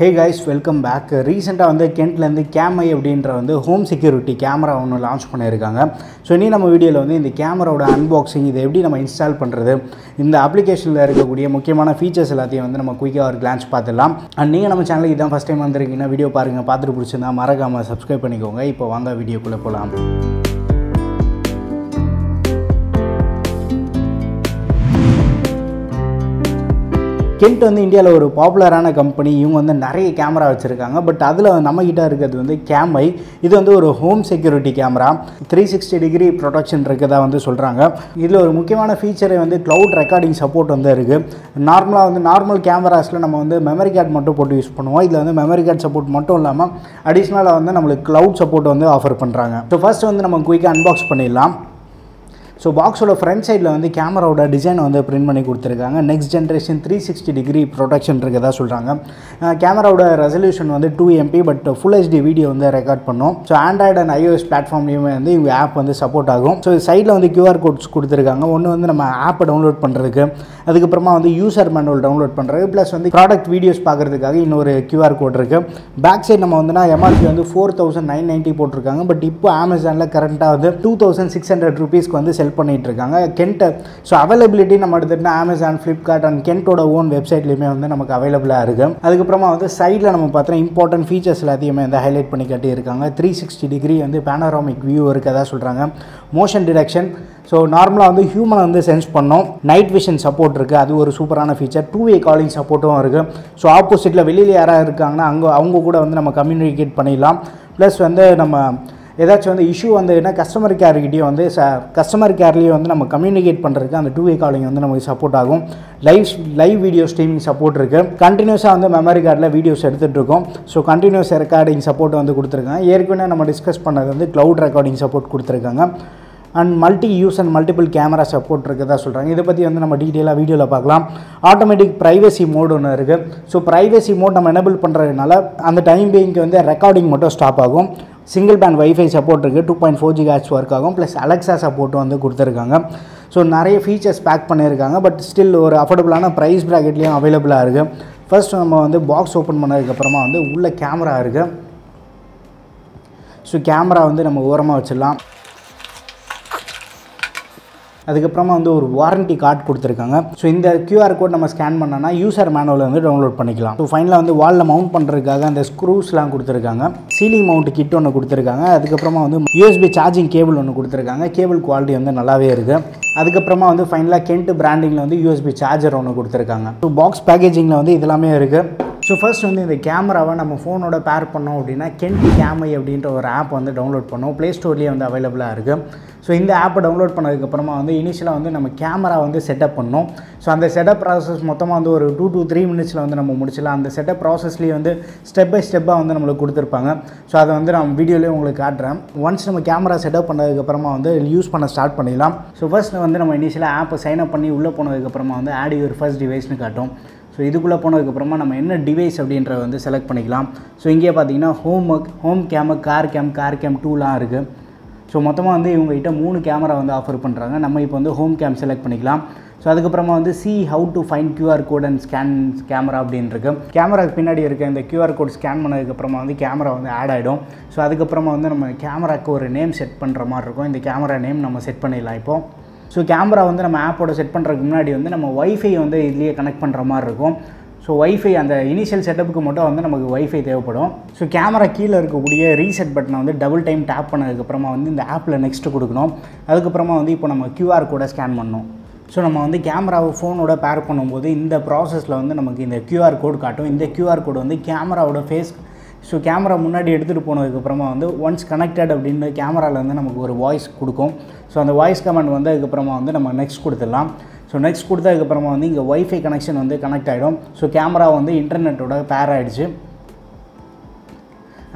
Hey guys welcome back ரீசெண்டாக வந்து கென்ட்லேருந்து கேமை அப்படின்ற வந்து ஹோம் செக்யூரிட்டி கேமரா ஒன்று லான்ச் பண்ணியிருக்காங்க. ஸோ இனி நம்ம வீடியோவில் வந்து இந்த கேமராவோட அன்பாக்சிங் இதை எப்படி நம்ம இன்ஸ்டால் பண்ணுறது இந்த அப்ளிகேஷனில் இருக்கக்கூடிய முக்கியமான ஃபீச்சர்ஸ் எல்லாத்தையும் வந்து நம்ம குயிக்காக ஒரு கிளான்ஸ் பார்த்துடலாம். அண்ட் நீங்கள் நம்ம சேனலுக்கு இதான் ஃபஸ்ட் டைம் வந்திருக்கீங்கன்னா வீடியோ பாருங்கள் பார்த்துட்டு பிடிச்சிருந்தா மறக்காமல் சப்ஸ்கிரைப் பண்ணிக்கோங்க. இப்போ வாங்க வீடியோக்குள்ளே போகலாம் கென்ட் வந்து இந்தியாவில் ஒரு பாப்புலரான கம்பெனி இவங்க வந்து நிறைய கேமரா வச்சுருக்காங்க. பட் அதில் நம்மக்கிட்ட இருக்கிறது வந்து கேமை இது வந்து ஒரு home security camera three sixty degree protection இருக்கதா வந்து சொல்கிறாங்க இதில் ஒரு முக்கியமான ஃபீச்சரே வந்து க்ளவுட் ரெக்கார்டிங் சப்போர்ட் வந்து இருக்குது நார்மலாக வந்து நார்மல் கேமராஸில் நம்ம வந்து மெமரி கார்டு மட்டும் போட்டு யூஸ் பண்ணுவோம். இதில் வந்து மெமரி கார்டு சப்போர்ட் மட்டும் இல்லாமல் அடிஷ்னலாக வந்து நம்மளுக்கு க்ளவுட் சப்போர்ட் வந்து ஆஃபர் பண்ணுறாங்க ஸோ ஃபர்ஸ்ட் வந்து நம்ம குயிக்காக அன்பாக்ஸ் பண்ணிடலாம். ஸோ பாக்ஸோட ஃப்ரண்ட் சைடில் வந்து கேமராவோட டிசைன் வந்து பிரிண்ட் பண்ணி கொடுத்துருக்காங்க. Next generation three sixty degree protection இருக்கதா சொல்கிறாங்க கேமராவோட ரெசல்யூஷன் வந்து two MB but full HD video வந்து ரெக்கார்ட் பண்ணும். ஸோ ஆண்ட்ராய்டு அண்ட் ஐஓஎஸ் பிளாட்ஃபார்ம்லேயுமே வந்து இவங்க ஆப் வந்து சப்போர்ட் ஆகும். ஸோ சைடில் வந்து கியூஆர் கோட்ஸ் கொடுத்துருக்காங்க. ஒன்று வந்து நம்ம ஆப்பை டவுன்லோட் பண்ணுறதுக்கு அதுக்கப்புறமா வந்து யூசர் மேனுவல் டவுன்லோட் பண்ணுறது ப்ளஸ் வந்து ப்ராடக்ட் வீடியோஸ் பார்க்குறதுக்காக இன்னொரு கியூஆர் கோட் இருக்குது பேக் சைடு நம்ம வந்துனா எம்ஆர்பி வந்து ஃபோர் தௌசண்ட் நைன் நைன்ட்டி போட்டிருக்காங்க. பட் இப்போ அமேசானில் கரண்ட்டாக வந்து டூ தௌசண்ட் சிக்ஸ் ஹண்ட்ரட் ருபீஸ்க்கு வந்து செல் பண்ணிட்டு இருக்காங்க கென்ட்டை ஸோ அவைலபிலிட்டி நம்ம எடுத்துகிட்டா அமேசான் ஃப்ளிப்கார்ட் அண்ட் கென்ட்டோட ஓன் வெப்சைட்லேயுமே வந்து நமக்கு அவைலபிளாக இருக்குது அதுக்கப்புறமா வந்து சைடில் நம்ம பார்த்தோன்னா இம்பார்ட்டன்ட் ஃபீச்சர்ஸ் எல்லாத்தையுமே வந்து ஹைலைட் பண்ணி காட்டியிருக்காங்க. த்ரீ சிக்ஸ்டி டிகிரி வந்து பேனராமிக் வியூ இருக்கதா சொல்கிறாங்க மோஷன் டிடெக்ஷன் ஸோ நார்மலாக வந்து ஹியூமனை வந்து சென்ஸ் பண்ணோம். நைட் விஷன் சப்போர்ட் இருக்குது அது ஒரு சூப்பரான ஃபீச்சர் டூ வே காலிங் சப்போர்ட்டும் இருக்குது ஸோ ஆப்போசிட்டில் வெளியில் யாராக இருக்காங்கன்னா அங்கே அவங்க கூட வந்து நம்ம கம்யூனிகேட் பண்ணிடலாம். ப்ளஸ் வந்து நம்ம ஏதாச்சும் வந்து இஷ்யூ வந்ததுன்னா கஸ்டமர் கேர்கிட்டையும் வந்து ச கஸ்டமர் கேர்லேயும் வந்து நம்ம கம்யூனிகேட் பண்ணுறதுக்கு அந்த டூ வே காலிங் வந்து நமக்கு சப்போர்ட் ஆகும். Live live video streaming support இருக்குது கண்டினியூஸாக வந்து மெமரி கார்டில் வீடியோஸ் எடுத்துகிட்டு இருக்கோம். ஸோ கண்டினியூஸ் ரெக்கார்டிங் சப்போர்ட் வந்து கொடுத்துருக்காங்க. ஏற்கனவே நம்ம டிஸ்கஸ் பண்ணது வந்து க்ளவுட் ரெக்கார்டிங் சப்போர்ட் கொடுத்துருக்காங்க. And multi use and multiple camera support இருக்கிறதா சொல்கிறாங்க இதை பற்றி வந்து நம்ம டீட்டெயிலாக வீடியோவில் பார்க்கலாம். ஆட்டோமேட்டிக் ப்ரைவசி மோட் ஒன்று இருக்குது ஸோ ப்ரைவசி மோட் நம்ம எனபிள் பண்ணுறதுனால அந்த டைம் பீங்க்கு வந்து ரெக்கார்டிங் மட்டும் ஸ்டாப் ஆகும். சிங்கிள் பேண்ட் வைஃபை சப்போர்ட் இருக்குது two point four G hertz work ஆகும். ப்ளஸ் அலெக்ஸா சப்போர்ட்டும் வந்து கொடுத்துருக்காங்க. ஸோ நிறைய ஃபீச்சர்ஸ் பேக் பண்ணியிருக்காங்க. பட் ஸ்டில் ஒரு அஃபோர்டபுளான ப்ரைஸ் ப்ராக்கெட்லேயும் அவைலபிளாக இருக்குது ஃபர்ஸ்ட் நம்ம வந்து பாக்ஸ் ஓப்பன் பண்ணதுக்கப்புறமா வந்து உள்ளே கேமரா இருக்குது ஸோ கேமரா வந்து நம்ம ஓரமாக வச்சிடலாம். அதுக்கப்புறமா வந்து ஒரு வாரண்டி கார்டு கொடுத்துருக்காங்க. ஸோ இந்த கியூஆர் கோட் நம்ம ஸ்கேன் பண்ணோன்னா யூசர் மேனுவல் வந்து டவுன்லோட் பண்ணிக்கலாம். ஸோ ஃபைனலாக வந்து வாலில் மவுண்ட் பண்ணுறதுக்காக அந்த ஸ்க்ரூஸ்லாம் கொடுத்துருக்காங்க. சீலிங் மவுண்ட் கிட் ஒன்று கொடுத்துருக்காங்க. அதுக்கப்புறமா வந்து யூஎஸ்பி சார்ஜிங் கேபிள் ஒன்று கொடுத்துருக்காங்க. கேபிள் குவாலிட்டி வந்து நல்லாவே இருக்குது அதுக்கப்புறமா வந்து ஃபைனலாக கென்ட் பிராண்டிங்கில் வந்து யூஎஸ்பி சார்ஜர் ஒன்று கொடுத்துருக்காங்க. ஸோ பாக்ஸ் பேக்கேஜிங்கில் வந்து இதெல்லாமே இருக்குது ஸோ ஃபர்ஸ்ட் வந்து இந்த கேமராவை நம்ம ஃபோனோட பேர் பண்ணோம் அப்படின்னா கென்டி கேமை அப்படின்ற ஒரு ஆப் வந்து டவுன்லோட் பண்ணோம். ப்ளே ஸ்டோர்லேயே வந்து அவைலபிளாக இருக்குது ஸோ இந்த ஆப்பை டவுன்லோட் பண்ணதுக்கப்புறமா வந்து இனிஷியலாக வந்து நம்ம கேமரா வந்து செட்டப் பண்ணோம். ஸோ அந்த செட்டப் ப்ராசஸ் மொத்தமாக வந்து ஒரு டூ டூ த்ரீ மினிட்ஸில் வந்து நம்ம முடிச்சிடலாம். அந்த செட்டப் ப்ராசஸ்லேயே வந்து ஸ்டெப் பை ஸ்டெப்பாக வந்து நம்மளுக்கு கொடுத்துருப்பாங்க. ஸோ அதை வந்து நான் வீடியோலேயே உங்களுக்கு காட்டுறேன். ஒன்ஸ் நம்ம கேமரா செட்டப் பண்ணதுக்கப்புறமா வந்து யூஸ் பண்ண ஸ்டார்ட் பண்ணிடலாம். ஸோ ஃபர்ஸ்ட் வந்து நம்ம இனிஷியலாக ஆப்பை சைன் அப் பண்ணி உள்ளே போனதுக்கப்புறமா வந்து ஆட் யுவர் ஃபர்ஸ்ட் டிவைஸ்னு காட்டும். ஸோ இதுக்குள்ளே போனதுக்கப்புறமா நம்ம என்ன டிவைஸ் அப்படின்றத வந்து செலக்ட் பண்ணிக்கலாம். ஸோ இங்கே பார்த்தீங்கன்னா home work home cam car cam car cam டூலாம் இருக்குது ஸோ மொத்தமாக வந்து இவங்ககிட்ட மூணு கேமரா வந்து ஆஃபர் பண்ணுறாங்க நம்ம இப்போ வந்து ஹோம் கேம் செலக்ட் பண்ணிக்கலாம். ஸோ அதுக்கப்புறமா வந்து see how to find QR code and scan camera அப்படின்னு இருக்கு. கேமராக்கு பின்னாடி இருக்க இந்த கியூஆர் கோட் ஸ்கேன் பண்ணதுக்கப்புறமா வந்து கேமரா வந்து ஆட் ஆகிடும் ஸோ அதுக்கப்புறமா வந்து நம்ம கேமராக்கு ஒரு நேம் செட் பண்ணுற மாதிரி இருக்கும். இந்த கேமரா நேம் நம்ம செட் பண்ணிடலாம் இப்போது ஸோ கேமரா வந்து நம்ம ஆப்போட செட் பண்ணுறதுக்கு முன்னாடி வந்து நம்ம ஒய்ஃபை வந்து இதுலேயே கனெக்ட் பண்ணுற மாதிரி இருக்கும். ஸோ ஒய்ஃபை அந்த இனிஷியல் செட்டப்புக்கு மட்டும் வந்து நமக்கு ஒய்ஃபை தேவைப்படும். ஸோ கேமரா கீழே இருக்கக்கூடிய ரீசெட் பட்டனை வந்து டபுள் டைம் டேப் பண்ணதுக்கப்புறமா வந்து இந்த ஆப்பில் நெக்ஸ்ட்டு கொடுக்கணும். அதுக்கப்புறமா வந்து இப்போ நம்ம கியூஆர் கோடை ஸ்கேன் பண்ணணும். ஸோ நம்ம வந்து கேமராவை ஃபோனோட பேர் பண்ணும்போது இந்த ப்ராசஸில் வந்து நமக்கு இந்த கியூஆர் கோட் காட்டும். இந்த கியூஆர் கோடு வந்து கேமராவோட ஃபேஸ் ஸோ கேமரா முன்னாடி எடுத்துகிட்டு போனதுக்கப்புறமா வந்து ஒன்ஸ் கனெக்டட் அப்படின்னு கேமராவில் வந்து நமக்கு ஒரு வாய்ஸ் கொடுக்கும். ஸோ அந்த வாய்ஸ் கமெண்ட் வந்து அதுக்கப்புறமா வந்து நம்ம நெக்ஸ்ட் கொடுத்துடலாம். ஸோ நெக்ஸ்ட் கொடுத்ததுக்கப்புறமா வந்து இங்கே ஒய்ஃபை கனெக்ஷன் வந்து கனெக்ட் ஆகிடும் ஸோ கேமரா வந்து இன்டர்நெட்டோட பேர் ஆகிடுச்சு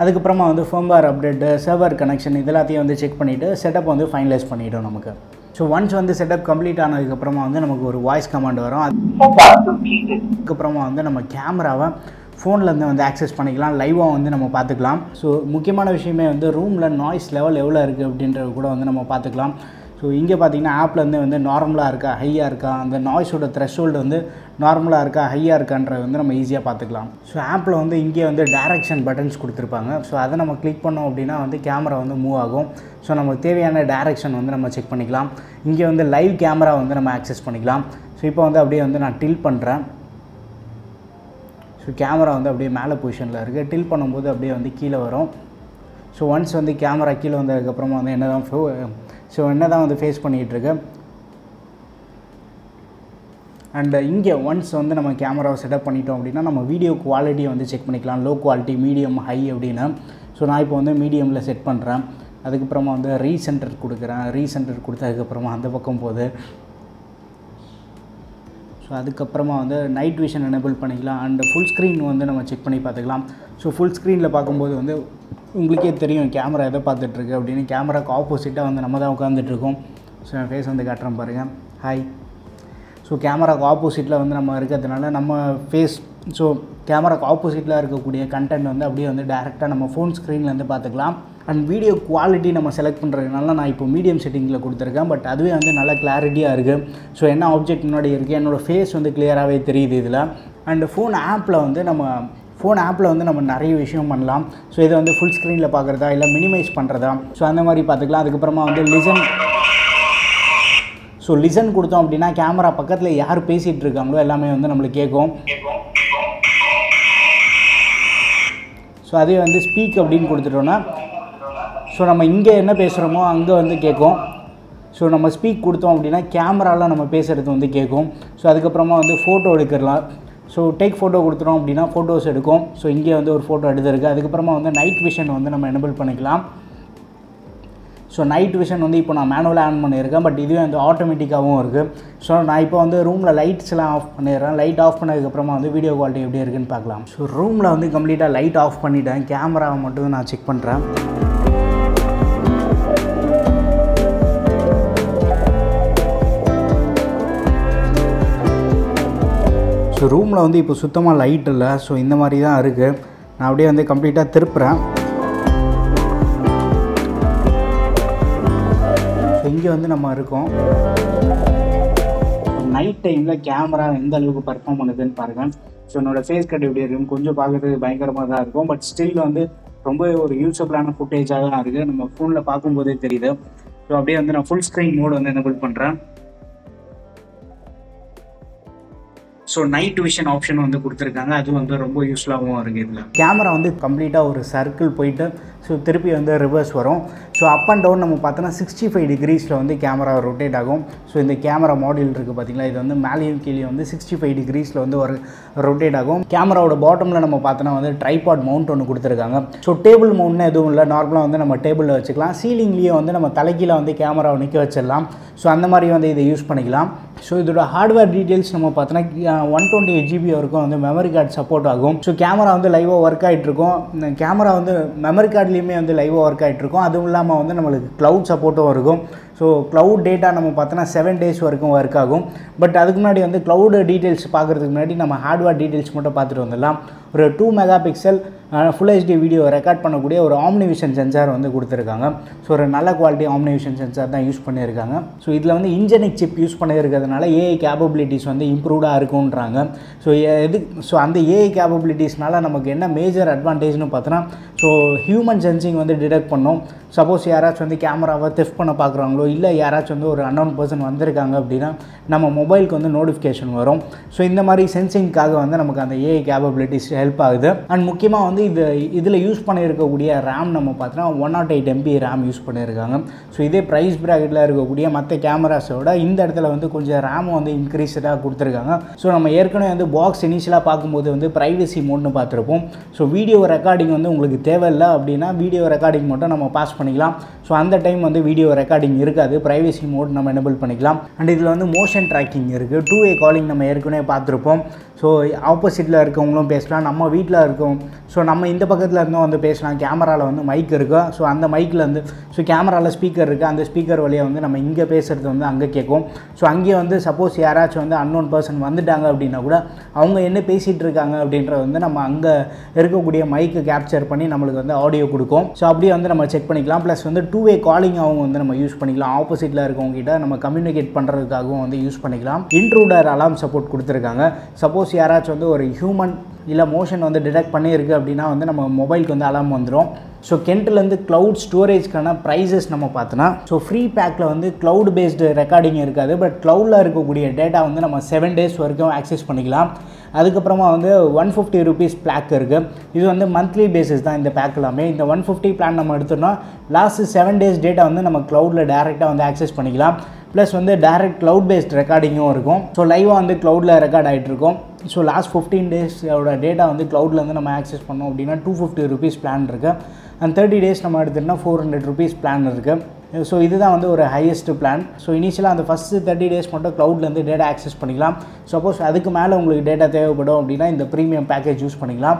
அதுக்கப்புறமா வந்து ஃபர்ம்வேர் அப்டேட்டு சர்வர் கனெக்ஷன் இது எல்லாத்தையும் வந்து செக் பண்ணிவிட்டு செட்டப் வந்து ஃபைனலைஸ் பண்ணிவிடும் நமக்கு. ஸோ ஒன்ஸ் வந்து செட்டப் கம்ப்ளீட் ஆனதுக்கப்புறமா வந்து நமக்கு ஒரு வாய்ஸ் கமாண்ட் வரும். அதுக்கப்புறமா வந்து நம்ம கேமராவை ஃபோன்லேருந்து வந்து ஆக்சஸ் பண்ணிக்கலாம் லைவாக வந்து நம்ம பார்த்துக்கலாம். ஸோ முக்கியமான விஷயமே வந்து ரூமில் நாய்ஸ் லெவல் எவ்வளோ இருக்குது அப்படின்றது கூட வந்து நம்ம பார்த்துக்கலாம். ஸோ இங்கே பார்த்தீங்கன்னா ஆப்லேருந்து வந்து நார்மலாக இருக்கா ஹையாக இருக்கா அந்த நாய்ஸோட த்ரெஷ்ஹோல்டு வந்து நார்மலாக இருக்கா ஹையாக இருக்கான்றது வந்து நம்ம ஈஸியாக பார்த்துக்கலாம். ஸோ ஆப்பில் வந்து இங்கே வந்து டேரெக்ஷன் பட்டன்ஸ் கொடுத்துருப்பாங்க. ஸோ அதை நம்ம கிளிக் பண்ணோம் அப்படின்னா வந்து கேமரா வந்து மூவ் ஆகும். ஸோ நமக்கு தேவையான டேரெக்ஷன் வந்து நம்ம செக் பண்ணிக்கலாம். இங்கே வந்து லைவ் கேமரா வந்து நம்ம ஆக்சஸ் பண்ணிக்கலாம். ஸோ இப்போ வந்து அப்படியே வந்து நான் டில் பண்ணுறேன் ஸோ கேமரா வந்து அப்படியே மேலே பொசிஷனில் இருக்குது டில் பண்ணும்போது அப்படியே வந்து கீழே வரும். ஸோ ஒன்ஸ் வந்து கேமரா கீழே வந்ததுக்கப்புறமா வந்து என்ன தான் ஸோ என்ன தான் வந்து ஃபேஸ் பண்ணிகிட்டு அண்டு இங்கே ஒன்ஸ் வந்து நம்ம கேமராவை செட்டப் பண்ணிட்டோம் அப்படின்னா நம்ம வீடியோ குவாலிட்டியை வந்து செக் பண்ணிக்கலாம். லோ குவாலிட்டி மீடியம் ஹை அப்படின்னு. ஸோ நான் இப்போ வந்து மீடியமில் செட் பண்ணுறேன் அதுக்கப்புறமா வந்து ரீசென்டர் கொடுக்குறேன். ரீசென்டர் கொடுத்ததுக்கப்புறமா அந்த பக்கம் போகுது. ஸோ அதுக்கப்புறமா வந்து நைட் விஷன் எனேபிள் பண்ணிக்கலாம். அண்ட் ஃபுல் ஸ்க்ரீன் வந்து நம்ம செக் பண்ணி பார்த்துக்கலாம். ஸோ ஃபுல் ஸ்க்ரீனில் பார்க்கும்போது வந்து உங்களுக்கே தெரியும் கேமரா எதை பார்த்துட்ருக்கு அப்படின்னு. கேமராக்கு ஆப்போசிட்டாக வந்து நம்ம தான் உட்காந்துட்ருக்கோம் ஸோ என் ஃபேஸ் வந்து காட்டுறேன் பாருங்கள் ஹாய் ஸோ கேமராக்கு ஆப்போசிட்டில் வந்து நம்ம இருக்கிறதுனால நம்ம ஃபேஸ் ஸோ கேமராக்கு ஆப்போசிட்டில் இருக்கக்கூடிய கண்டென்ட் வந்து அப்படியே வந்து டேரெக்டாக நம்ம ஃபோன் ஸ்க்ரீன்லேருந்து பார்த்துக்கலாம். அண்ட் வீடியோ குவாலிட்டி நம்ம செலக்ட் பண்ணுறதுனால நான் இப்போ மீடியம் செட்டிங்கில் கொடுத்துருக்கேன். பட் அதுவே வந்து நல்ல கிளாரிட்டியாக இருக்குது ஸோ என்ன ஆப்ஜெக்ட் முன்னாடி இருக்குது என்னோடய ஃபேஸ் வந்து கிளியராகவே தெரியுது இதில். அண்ட் ஃபோன் ஆப்பில் வந்து நம்ம ஃபோன் ஆப்பில் வந்து நம்ம நிறைய விஷயம் பண்ணலாம். ஸோ இதை வந்து ஃபுல் ஸ்க்ரீனில் பார்க்குறதா? இல்லை மினிமைஸ் பண்ணுறதா ஸோ அந்த மாதிரி பார்த்துக்கலாம். அதுக்கப்புறமா வந்து லிசன் ஸோ லிசன் கொடுத்தோம் அப்படின்னா கேமரா பக்கத்தில் யார் பேசிகிட்டு இருக்காங்களோ எல்லாமே வந்து நம்மளுக்கு கேட்கும். ஸோ அதே வந்து ஸ்பீக் அப்படின்னு கொடுத்துட்டோன்னா ஸோ நம்ம இங்கே என்ன பேசுகிறோமோ அங்கே வந்து கேட்கும். ஸோ நம்ம ஸ்பீக் கொடுத்தோம் அப்படின்னா கேமராவில் நம்ம பேசுகிறது வந்து கேட்கும். ஸோ அதுக்கப்புறமா வந்து ஃபோட்டோ எடுக்கலாம். ஸோ டேக் ஃபோட்டோ கொடுத்துட்டோம் அப்படின்னா ஃபோட்டோஸ் எடுக்கும். ஸோ இங்கே வந்து ஒரு ஃபோட்டோ எடுத்துருக்கு. அதுக்கப்புறமா வந்து நைட் விஷன் வந்து நம்ம எனபிள் பண்ணிக்கலாம். ஸோ நைட் விஷன் வந்து இப்போ நான் மேனுவலாக ஆன் பண்ணியிருக்கேன். பட் இதுவே வந்து ஆட்டோமேட்டிக்காகவும் இருக்குது ஸோ நான் இப்போ வந்து ரூமில் லைட்ஸ்லாம் ஆஃப் பண்ணிடுறேன். லைட் ஆஃப் பண்ணதுக்கப்புறமா வந்து வீடியோ குவாலிட்டி எப்படி இருக்குன்னு பார்க்கலாம். ஸோ ரூமில் வந்து கம்ப்ளீட்டாக லைட் ஆஃப் பண்ணிட்டேன். கேமராவை மட்டும் நான் செக் பண்ணுறேன் ஸோ ரூமில் வந்து இப்போ சுத்தமாக லைட் இல்லை. ஸோ இந்த மாதிரி தான் இருக்குது நான் அப்படியே வந்து கம்ப்ளீட்டாக திருப்புறேன். இங்கே வந்து நம்ம இருக்கோம். நைட் டைமில் கேமரா எந்த அளவுக்கு பர்ஃபார்ம் பண்ணுதுன்னு பாருங்கள் ஸோ என்னோடய ஃபேஸ் கட் எப்படி இருக்கும் கொஞ்சம் பார்க்குறதுக்கு பயங்கரமாக தான் இருக்கும். பட் ஸ்டில் வந்து ரொம்ப ஒரு யூஸபிளான ஃபுட்டேஜாக தான் இருக்குது நம்ம ஃபோனில் பார்க்கும்போதே தெரியுது. ஸோ அப்படியே வந்து நான் ஃபுல் ஸ்க்ரீன் மோட் வந்து எனபிள் பண்ணுறேன் ஸோ நைட் விஷன் ஆப்ஷன் வந்து கொடுத்துருக்காங்க. அது வந்து ரொம்ப யூஸ்ஃபுல்லாகவும் இருக்குது இதில். கேமரா வந்து கம்ப்ளீட்டாக ஒரு சர்க்கிள் போயிட்டு ஸோ திருப்பி வந்து ரிவர்ஸ் வரும். ஸோ அப் அண்ட் டவுன் நம்ம பார்த்தோன்னா சிக்ஸ்டி ஃபைவ் டிகிரிஸில் வந்து கேமரா ரொட்டேட் ஆகும். ஸோ இந்த கேமரா மாடியூல் இருக்குது பார்த்திங்களா இது வந்து மேலேயும் கீழே வந்து சிக்ஸ்டி ஃபைவ் டிகிரிஸில் வந்து ஒரு ரொட்டேட் ஆகும். கேமராவோட பாட்டமில் நம்ம பார்த்தோன்னா வந்து ட்ரைபாட் மவுண்ட் ஒன்று கொடுத்துருக்காங்க. ஸோ டேபிள் மவுண்ட்னு எதுவும் இல்லை. நார்மலாக வந்து நம்ம டேபிளில் வச்சுக்கலாம். சீலிங்லேயே வந்து நம்ம தலைக்கீழ வந்து கேமராவை நிற்க வச்சிடலாம். ஸோ அந்த மாதிரி வந்து இதை யூஸ் பண்ணிக்கலாம். ஸோ இதோட ஹார்ட்வேர் டீட்டெயில்ஸ் நம்ம பார்த்தோன்னா ஒன் டுவெண்ட்டி எயிட் ஜிபி வரைக்கும் வந்து மெமரி கார்டு சப்போர்ட் ஆகும். ஸோ கேமரா வந்து லைவாக ஒர்க் ஆகிட்ருக்கும் இந்த கேமரா வந்து மெமரி கார்ட்லேயுமே வந்து லைவாக ஒர்க் ஆகிட்டு இருக்கும். அதுவும் இல்லாமல் வந்து நம்மளுக்கு க்ளவுட் சப்போர்ட்டும் இருக்கும். ஸோ க்ளவுட் டேட்டா நம்ம பார்த்தோன்னா செவன் டேஸ் வரைக்கும் ஒர்க் ஆகும். பட் அதுக்கு முன்னாடி வந்து க்ளவுடு டீட்டெயில்ஸ் பார்க்குறதுக்கு முன்னாடி நம்ம ஹார்ட்வேர் டீட்டெயில்ஸ் மட்டும் பார்த்துட்டு வந்துடலாம். ஒரு two megapixel full HD video record பண்ணக்கூடிய ஒரு ஆம்னிவிஷன் சென்சார் வந்து கொடுத்துருக்காங்க. ஸோ ஒரு நல்ல குவாலிட்டி ஆம்னிவிஷன் சென்சார் தான் யூஸ் பண்ணியிருக்காங்க. ஸோ இதில் வந்து இன்ஜெனிக் சிப் யூஸ் பண்ணியிருக்கிறதுனால ஏஐ கேப்பபிலிட்டிஸ் வந்து இம்ப்ரூவ்டாக இருக்குன்றாங்க ஸோ எது ஸோ அந்த ஏஐ கேப்பபிலிட்டிஸ்னால நமக்கு என்ன மேஜர் அட்வான்டேஜ்னு பார்த்தோன்னா ஸோ ஹியூமன் சென்சிங் வந்து டிடெக்ட் பண்ணோம். சப்போஸ் யாராச்சும் வந்து கேமராவை தெஃப்ட் பண்ண பார்க்குறாங்களோ இல்லை யாராச்சும் வந்து ஒரு அன்னோன் பர்சன் வந்திருக்காங்க அப்படின்னா நம்ம மொபைலுக்கு வந்து நோட்டிஃபிகேஷன் வரும். ஸோ இந்த மாதிரி சென்சிங்க்காக வந்து நமக்கு அந்த ஏஐ கேபபிலிட்டிஸ் ஹெல்ப் ஆகுது. அண்ட் முக்கியமாக வந்து இது இதில் யூஸ் பண்ணியிருக்கக்கூடிய ரேம் நம்ம பார்த்தோன்னா one nought eight MB RAM use பண்ணியிருக்காங்க. ஸோ இதே ப்ரைஸ் ப்ராக்கெட்டில் இருக்கக்கூடிய மற்ற கேமராஸோட இந்த இடத்துல வந்து கொஞ்சம் ரேம் வந்து இன்க்ரீஸ்டாக கொடுத்துருக்காங்க. ஸோ நம்ம ஏற்கனவே வந்து பாக்ஸ் இனிஷியலாக பார்க்கும்போது வந்து ப்ரைவசி மோட்னு பார்த்துருப்போம். ஸோ வீடியோ ரெக்கார்டிங் வந்து உங்களுக்கு தேவையில்லை அப்படின்னா வீடியோ ரெக்கார்டிங் மட்டும் நம்ம பாஸ் பண்ணிக்கலாம். ஸோ அந்த டைம் வந்து வீடியோ ரெக்கார்டிங் இருக்காது. ப்ரைவசி மோட் நம்ம எனபிள் பண்ணிக்கலாம். அண்ட் இதில் வந்து மோஷன் ட்ராக்கிங் இருக்குது டூ வே காலிங் நம்ம ஏற்கனவே பார்த்துருப்போம். ஸோ ஆப்போசிட்டில் இருக்கவங்களும் பேசலாம் நம்ம வீட்டில் இருக்கோம் ஸோ நம்ம இந்த பக்கத்தில் இருந்தும் வந்து பேசலாம். கேமராவில் வந்து மைக் இருக்கும் ஸோ அந்த மைக்கில் வந்து ஸோ கேமராவில் ஸ்பீக்கர் இருக்குது அந்த ஸ்பீக்கர் வழியாக வந்து நம்ம இங்கே பேசுகிறது வந்து அங்கே கேட்கும். ஸோ அங்கேயே வந்து சப்போஸ் யாராச்சும் வந்து அன்னோன் பர்சன் வந்துட்டாங்க அப்படின்னா கூட அவங்க என்ன பேசிகிட்டு இருக்காங்க அப்படின்றத வந்து நம்ம அங்கே இருக்கக்கூடிய மைக்கு கேப்சர் பண்ணி நம்மளுக்கு வந்து ஆடியோ கொடுக்கும். ஸோ அப்படியே வந்து நம்ம செக் பண்ணிக்கலாம். ப்ளஸ் வந்து டூ வே காலிங் அவங்க வந்து நம்ம யூஸ் பண்ணிக்கலாம். ஆப்போசிட்டில் இருக்கவங்க கிட்ட நம்ம கம்யூனிகேட் பண்ணுறதுக்காகவும் வந்து யூஸ் பண்ணிக்கலாம். இன்ட்ரூடர் அலாம் சப்போர்ட் கொடுத்துருக்காங்க. சப்போஸ் யாராச்சும் வந்து ஒரு ஹியூமன் இல்லை மோஷன் வந்து டிடெக்ட் பண்ணியிருக்கு அப்படின்னா வந்து நம்ம மொபைலுக்கு வந்து அலாம் வந்துடும் ஸோ கென்ட்லேருந்து க்ளவுட் ஸ்டோரேஜ்க்கான ப்ரைஸஸ் நம்ம பார்த்தோன்னா ஸோ ஃப்ரீ பேக்கில் வந்து க்ளவுட் பேஸ்டு ரெக்கார்டிங் இருக்காது பட் க்ளவுடில் இருக்கக்கூடிய டேட்டா வந்து நம்ம செவன் டேஸ் வரைக்கும் ஆக்சஸ் பண்ணிக்கலாம். அதுக்கப்புறமா வந்து ஒன் ஃபிஃப்டி ருபீஸ் பிளாக் இருக்குது இது வந்து மந்த்லி பேசிஸ் தான் இந்த பேக் எல்லாமே. இந்த ஒன் ஃபிஃப்டி பிளான் நம்ம எடுத்தோம்னா லாஸ்ட் செவன் டேஸ் டேட்டா வந்து நம்ம க்ளவுடில் டேரெக்டாக வந்து ஆக்சஸ் பண்ணிக்கலாம். ப்ளஸ் வந்து டேரெக்ட் க்ளவுட் பேஸ்ட் ரெக்கார்டிங்கும் இருக்கும் ஸோ லைவாக வந்து க்ளவுடில் ரெக்கார்ட் ஆகிட்டு இருக்கும். ஸோ லாஸ்ட் ஃபிஃப்டீன் டேஸோட டேட்டா வந்து க்ளவுடில் வந்து நம்ம ஆக்சஸ் பண்ணோம் அப்படின்னா டூ ஃபிஃப்டி ருபீஸ் பிளான் இருக்குது அண்ட் தேர்ட்டி டேஸ் நம்ம எடுத்துகிட்டோம்னா ஃபோர் ஹண்ட்ரட் ருபீஸ் பிளான் இருக்குது ஸோ இதுதான் வந்து ஒரு ஹையஸ்ட் பிளான் ஸோ இனிஷியலாக அந்த ஃபஸ்ட்டு தேர்ட்டி டேஸ் மட்டும் க்ளவுட்லேருந்து டேட்டா ஆக்சஸ் பண்ணிக்கலாம். சப்போஸ் அதுக்கு மேலே உங்களுக்கு டேட்டா தேவைப்படும் அப்படின்னா இந்த ப்ரீமியம் பேக்கேஜ் யூஸ் பண்ணிக்கலாம்.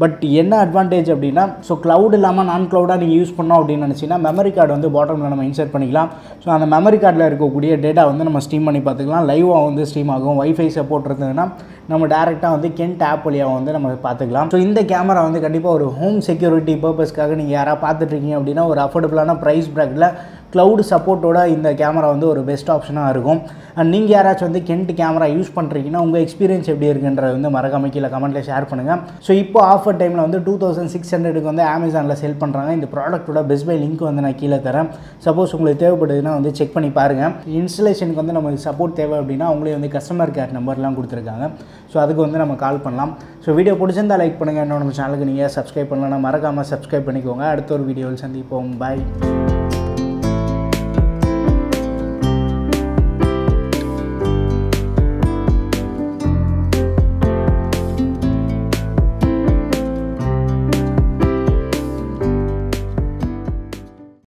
பட் என்ன அட்வான்டேஜ் அப்படின்னா ஸோ க்ளவுட் இல்லாமல் நான் க்ளவுடாக நீங்கள் யூஸ் பண்ணோம் அப்படின்னு நினச்சிங்கன்னா மெமரி கார்டு வந்து பாட்டமில் நம்ம இன்சர்ட் பண்ணிக்கலாம். ஸோ அந்த மெமரி கார்டில் இருக்கக்கூடிய டேட்டா வந்து நம்ம ஸ்ட்ரீம் பண்ணி பார்த்துக்கலாம். லைவாக வந்து ஸ்ட்ரீம் ஆகும். வைஃபை சப்போர்ட் இருந்ததுன்னா நம்ம டேரெக்டாக வந்து கென்ட் ஆப் வழியாக வந்து நம்ம பார்த்துக்கலாம். ஸோ இந்த கேமரா வந்து கண்டிப்பாக ஒரு ஹோம் செக்யூரிட்டி பர்பஸ்க்காக நீங்கள் யாராவது பார்த்துட்ருக்கீங்க அப்படின்னா ஒரு அஃபோர்டபுளான ப்ரைஸ் ப்ராக்டில் க்ளவுட் சப்போர்ட்டோட இந்த கேமரா வந்து ஒரு பெஸ்ட் ஆப்ஷனாக இருக்கும். அண்ட் நீங்கள் யாராச்சும் வந்து கென்ட் கேமரா யூஸ் பண்ணுறீங்கன்னா உங்கள் எக்ஸ்பீரியன்ஸ் எப்படி இருக்குன்றது வந்து மறக்காம கீழே கமெண்ட்டில் ஷேர் பண்ணுங்கள் ஸோ இப்போ ஆஃபர் டைமில் வந்து டூ தௌசண்ட் சிக்ஸ் ஹண்ட்ரடுக்கு வந்து அமேசானில் செல் பண்ணுறாங்க இந்த ப்ராடக்ட்டோட பெஸ்ட் பை லிங்க் வந்து நான் கீழே தரேன். சப்போஸ் உங்களுக்கு தேவைப்படுதுன்னா வந்து செக் பண்ணி பாருங்கள் இன்ஸ்டலேஷனுக்கு வந்து நமக்கு சப்போர்ட் தேவை அப்படின்னா அவங்களே வந்து கஸ்டமர் கேர் நம்பர்லாம் கொடுத்துருக்காங்க. ஸோ அதுக்கு வந்து நம்ம கால் பண்ணலாம். ஸோ வீடியோ பிடிச்சிருந்தா லைக் பண்ணுங்கள் என்னோட நம்ம சேனலுக்கு நீங்கள் சப்ஸ்கிரைப் பண்ணலாம் மறக்காமல் சப்ஸ்கிரைப் பண்ணிக்கோங்க. அடுத்த ஒரு வீடியோவில் சந்திப்போம். பாய்